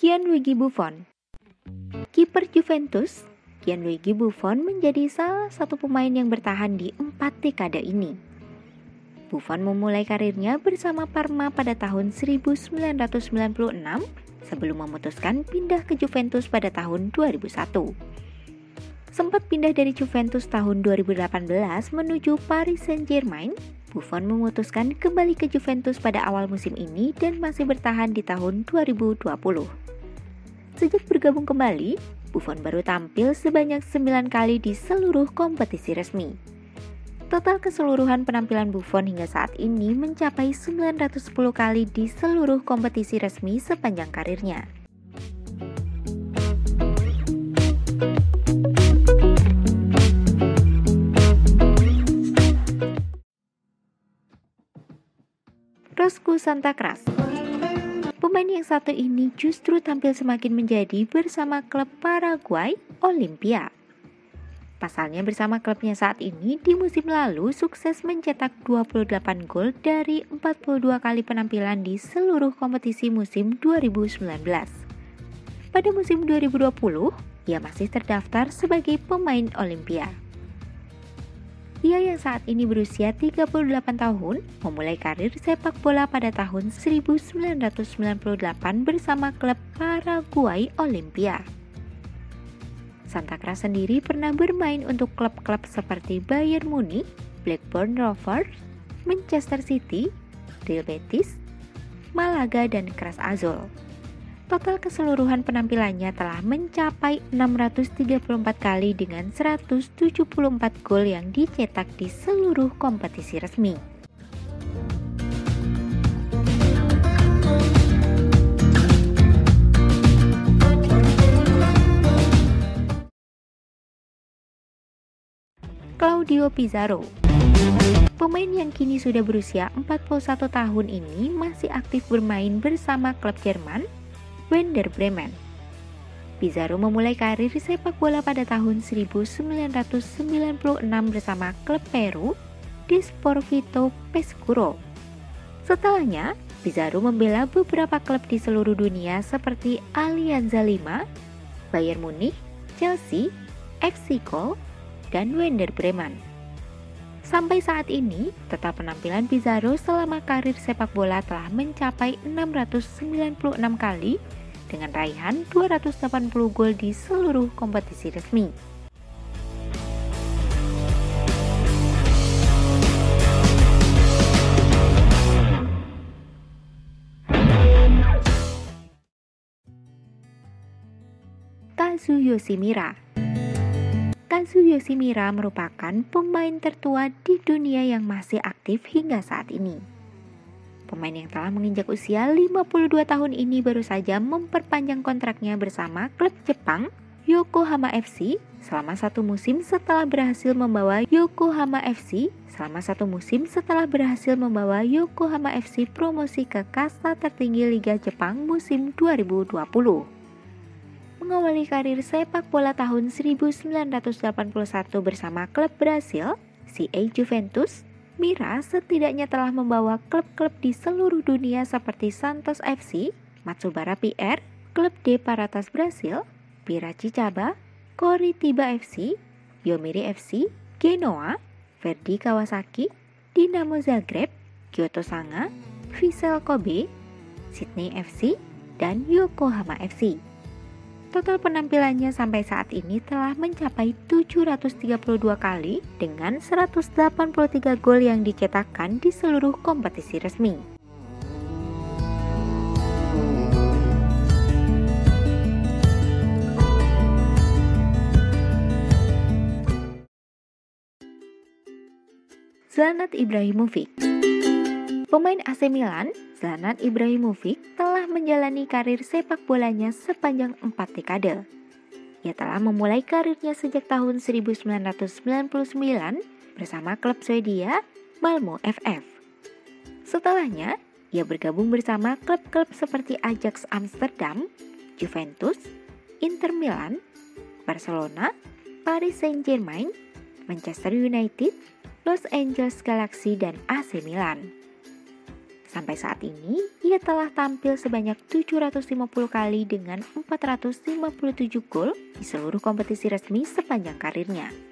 Gianluigi Buffon Kiper Juventus, Gianluigi Buffon menjadi salah satu pemain yang bertahan di empat dekade ini. Buffon memulai karirnya bersama Parma pada tahun 1996 sebelum memutuskan pindah ke Juventus pada tahun 2001. Sempat pindah dari Juventus tahun 2018 menuju Paris Saint-Germain, Buffon memutuskan kembali ke Juventus pada awal musim ini dan masih bertahan di tahun 2020. Sejak bergabung kembali, Buffon baru tampil sebanyak 9 kali di seluruh kompetisi resmi. Total keseluruhan penampilan Buffon hingga saat ini mencapai 910 kali di seluruh kompetisi resmi sepanjang karirnya. Rosku Santa Cruz Pemain yang satu ini justru tampil semakin menjadi bersama klub Paraguay Olimpia. Pasalnya bersama klubnya saat ini di musim lalu sukses mencetak 28 gol dari 42 kali penampilan di seluruh kompetisi musim 2019. Pada musim 2020, ia masih terdaftar sebagai pemain Olimpia. Ia yang saat ini berusia 38 tahun memulai karir sepak bola pada tahun 1998 bersama klub Paraguay Olimpia. Santa Cruz sendiri pernah bermain untuk klub-klub seperti Bayern Munich, Blackburn Rovers, Manchester City, Real Betis, Malaga, dan Kras Azul. Total keseluruhan penampilannya telah mencapai 634 kali dengan 174 gol yang dicetak di seluruh kompetisi resmi. Claudio Pizarro Pemain yang kini sudah berusia 41 tahun ini masih aktif bermain bersama klub Jerman Werder Bremen. Pizarro memulai karir sepak bola pada tahun 1996 bersama klub Peru di Sporvito Pescuro. Setelahnya, Pizarro membela beberapa klub di seluruh dunia seperti Alianza Lima, Bayern Munich, Chelsea, FC Köln, dan Werder Bremen. Sampai saat ini, total penampilan Pizarro selama karir sepak bola telah mencapai 696 kali dengan raihan 280 gol di seluruh kompetisi resmi. Kazu Yoshimira Kazu Yoshimira merupakan pemain tertua di dunia yang masih aktif hingga saat ini. Pemain yang telah menginjak usia 52 tahun ini baru saja memperpanjang kontraknya bersama klub Jepang Yokohama FC selama satu musim setelah berhasil membawa Yokohama FC selama satu musim setelah berhasil membawa Yokohama FC promosi ke kasta tertinggi Liga Jepang musim 2020. Mengawali karir sepak bola tahun 1981 bersama klub Brasil, CA Juventus, Mira setidaknya telah membawa klub-klub di seluruh dunia seperti Santos FC, Matsubara PR, klub D Paratas Brasil, Piracicaba, Coritiba FC, Yomiri FC, Genoa, Verdi Kawasaki, Dinamo Zagreb, Kyoto Sanga, Vissel Kobe, Sydney FC, dan Yokohama FC. Total penampilannya sampai saat ini telah mencapai 732 kali dengan 183 gol yang dicetakkan di seluruh kompetisi resmi. Zlanat Ibrahimovic Pemain AC Milan, Zlatan Ibrahimovic telah menjalani karir sepak bolanya sepanjang empat dekade. Ia telah memulai karirnya sejak tahun 1999 bersama klub Swedia Malmo FF. Setelahnya, ia bergabung bersama klub-klub seperti Ajax Amsterdam, Juventus, Inter Milan, Barcelona, Paris Saint-Germain, Manchester United, Los Angeles Galaxy, dan AC Milan. Sampai saat ini, ia telah tampil sebanyak 750 kali dengan 457 gol di seluruh kompetisi resmi sepanjang karirnya.